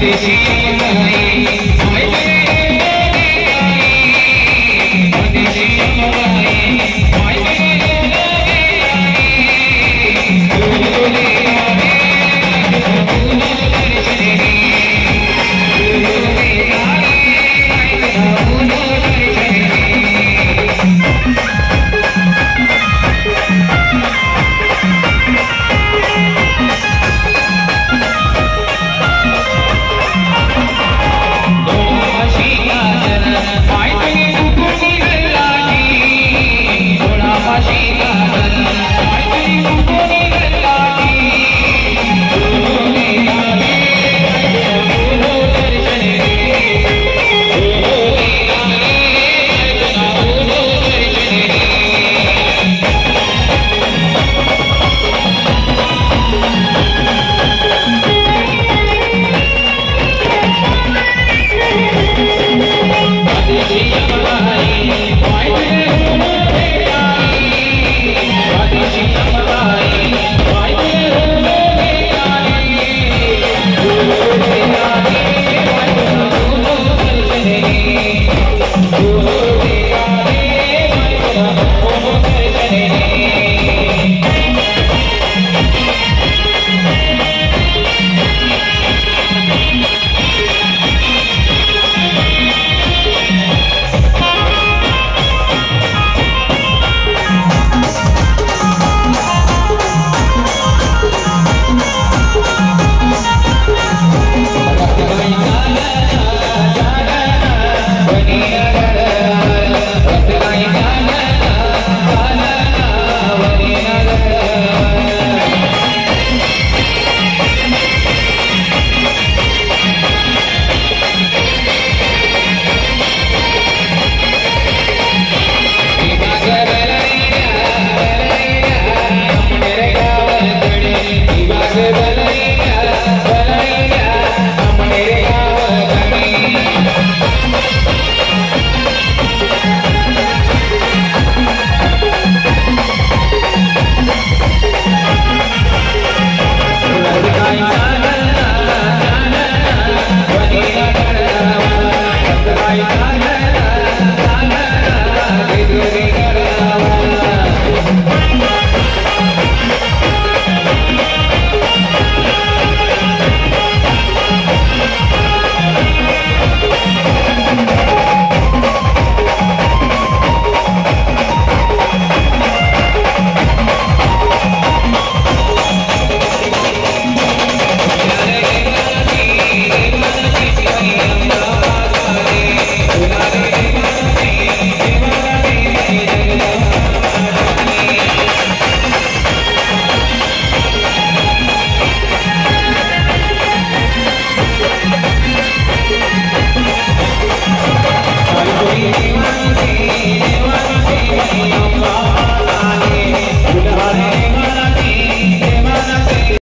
किसी नहीं